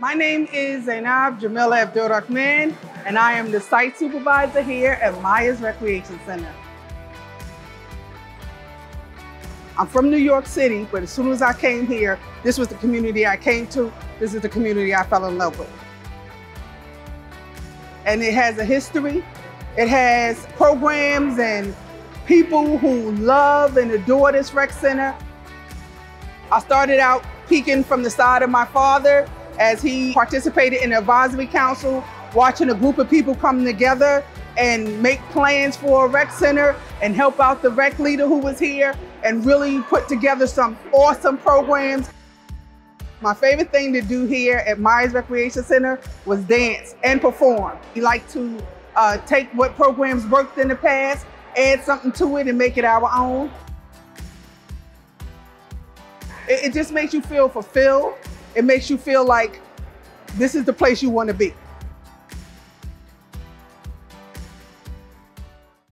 My name is Zainab Jamila Abdur-Rahman, and I am the site supervisor here at Myers Recreation Center. I'm from New York City, but as soon as I came here, this was the community I came to. This is the community I fell in love with. And it has a history. It has programs and people who love and adore this rec center. I started out peeking from the side of my father as he participated in the advisory council, watching a group of people come together and make plans for a rec center and help out the rec leader who was here and really put together some awesome programs. My favorite thing to do here at Myers Recreation Center was dance and perform. We like to uh, take what programs worked in the past, add something to it and make it our own. It, it just makes you feel fulfilled. It makes you feel like this is the place you want to be.